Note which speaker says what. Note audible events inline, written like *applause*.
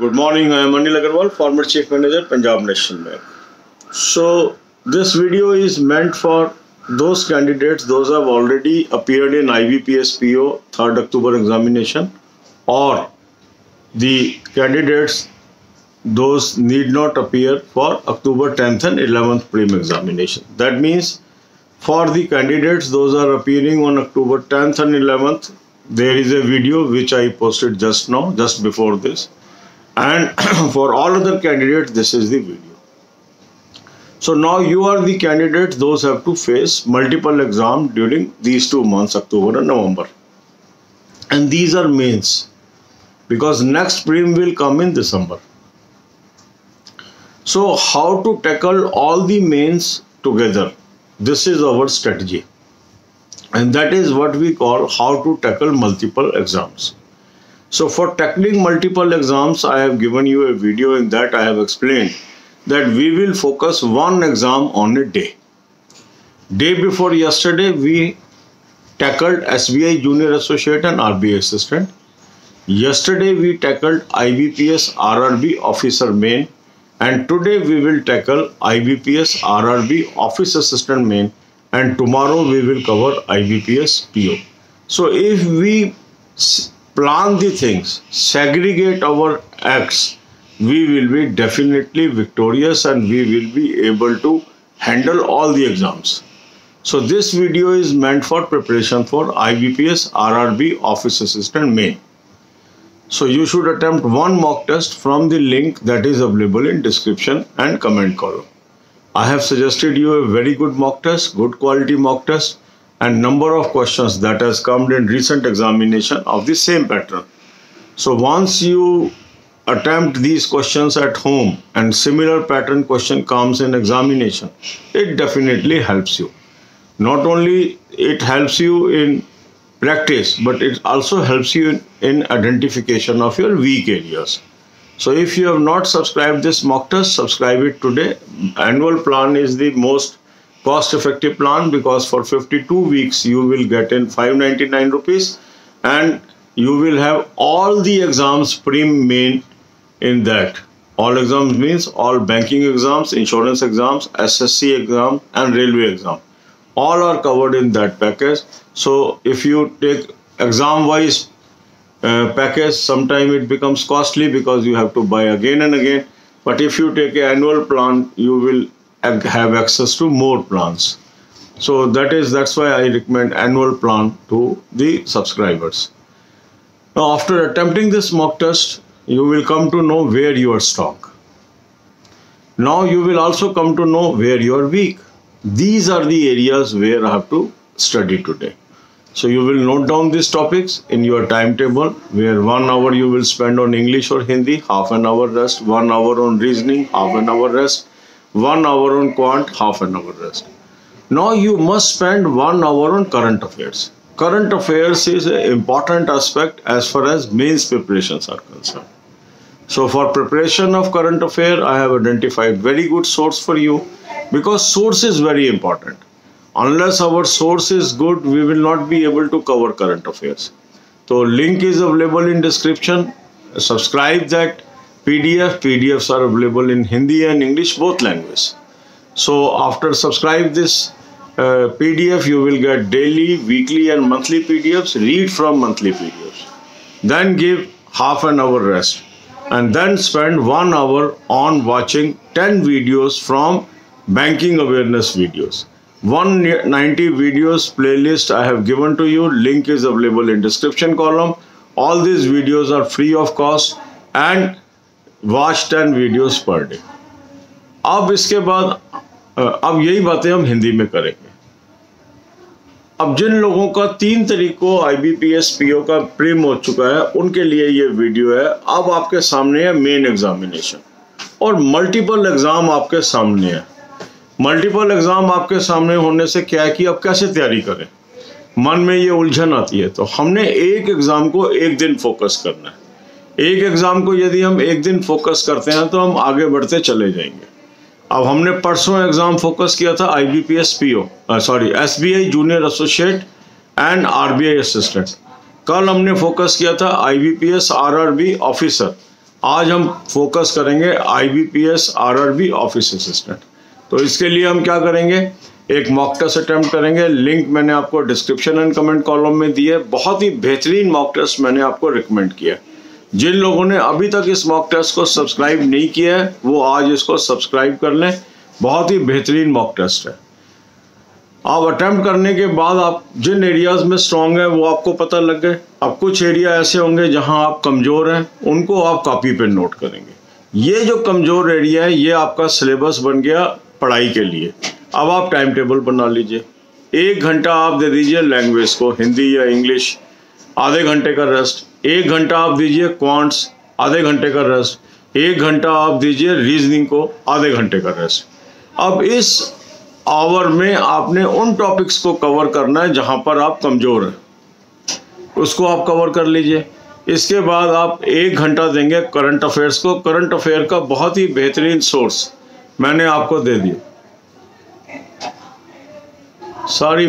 Speaker 1: Good morning. I am Anil Aggarwal, former Chief Manager, Punjab National Bank. So this video is meant for those candidates, those have already appeared in IBPS PO 3rd October examination or the candidates those need not appear for October 10th and 11th prelim examination. That means for the candidates those are appearing on October 10th and 11th there is a video which I posted just now just before this and *clears throat* for all other candidates this is the video. So now you are the candidates those have to face multiple exam during these two months october and november. And these are mains. Because next prim will come in december. So how to tackle all the mains together? This is our strategy. And that is what we call how to tackle multiple exams so for tackling multiple exams i have given you a video in that i have explained that we will focus one exam on a day. Day before yesterday we tackled sbi junior associate and rbi assistant. Yesterday we tackled ibps rrb officer main. And today we will tackle ibps rrb office assistant main. And tomorrow we will cover IBPS PO. So if we plan the things, segregate our acts, we will be definitely victorious and we will be able to handle all the exams. So this video is meant for preparation for IBPS RRB Office Assistant Main. So you should attempt one mock test from the link that is available in description and comment column. I have suggested you a very good mock test, good quality mock test and number of questions that has come in recent examination of the same pattern. So once you attempt these questions at home and similar pattern question comes in examination, it definitely helps you. Not only it helps you in practice, but it also helps you in, identification of your weak areas. So if you have not subscribed this mock test, subscribe it today. Annual plan is the most cost effective plan because for 52 weeks you will get in 599 rupees and you will have all the exams prim main in that. All exams means all banking exams, insurance exams, SSC exam and railway exam. All are covered in that package. So if you take exam wise uh, package sometime it becomes costly because you have to buy again and again but if you take an annual plan you will have access to more plans so that is that's why i recommend annual plan to the subscribers. Now after attempting this mock test you will come to know where you are strong now you will also come to know where you are weak. These are the areas where i have to study today. So you will note down these topics in your timetable where one hour you will spend on English or Hindi, half an hour rest, one hour on reasoning, half an hour rest, one hour on quant, half an hour rest. Now you must spend one hour on current affairs. Current affairs is an important aspect as far as mains preparations are concerned. So for preparation of current affair, I have identified very good source for you because source is very important unless our source is good we will not be able to cover current affairs so link is available in description subscribe that pdf pdfs are available in hindi and english both languages so after subscribe this uh, pdf you will get daily weekly and monthly pdfs read from monthly pdfs then give half an hour rest. And then spend one hour on watching 10 videos from banking awareness videos. 190 videos playlist I have given to you. Link is available in description column. All these videos are free of cost and watch 10 videos per day. अब इसके बाद अब यही बातें हम हिंदी में करेंगे। अब जिन लोगों का तीन तरीकों I B P S P O का प्रीम हो चुका है, उनके लिए ये वीडियो है। अब आपके सामने है मेन एग्जामिनेशन और मल्टीपल एग्ज़ाम आपके सामने है। मल्टीपल एग्ज़ाम आपके सामने होने से क्या है कि अब कैसे तैयारी करें? मन में ये उलझन आती है। तो हमने एक एग्ज़ाम को एक दिन फोकस करना है। एक एग्ज़ाम को यदि हम एक दिन फोकस करते हैं तो हम आगे बढ़ते चले जाएँगे। अब हमने परसों एग्ज़ाम फोकस किया था I B P S P O sorry S B I junior associate and R B I assistant कल हमने फोकस किया था I B P S R R B officer आज हम फोकस करेंगे I B P S R R B office assistant तो इसके लिए हम क्या करेंगे? एक मॉक टेस्ट अटेम्प्ट करेंगे। लिंक मैंने आपको डिस्क्रिप्शन एंड कमेंट कॉलम में दी है। बहुत ही बेहतरीन मॉक टेस्ट मैंने आपको रिकमेंड किया जिन लोगों ने अभी तक इस मॉक टेस्ट को सब्सक्राइब नहीं किया है, वो आज इसको सब्सक्राइब कर लें। बहुत ही बेहतरीन मॉक टेस्ट है। आप अटैम्प्ट करने के बाद आप जिन एरियाज़ में स्ट्रांग है, वो आपको पता लग गए। अब कुछ एरिया ऐसे होंगे जहाँ आप कमज़ोर हैं, उनको आप कॉपी पे नोट करेंगे। ये जो कमज़ोर एरिया है, ये आपका सिलेबस बन गया पढ़ाई के लिए। अब आप टाइम टेबल बना लीजिए। एक घंटा आप दे दीजिए लैंग्वेज को, हिंदी या इंग्लिश आधे घंटे का रेस्ट एक घंटा आप दीजिए क्वांट्स आधे घंटे का रेस्ट एक घंटा आप दीजिए रीजनिंग को, आधे घंटे का रेस्ट अब इस आवर में आपने उन टॉपिक्स को कवर करना है जहाँ पर आप कमज़ोर हैं। उसको आप कवर कर लीजिए। इसके बाद आप एक घंटा देंगे करंट अफेयर्स को। करंट अफेयर का बहुत ही बेहतरीन सोर्स मैंने आपको दे दिया। सारी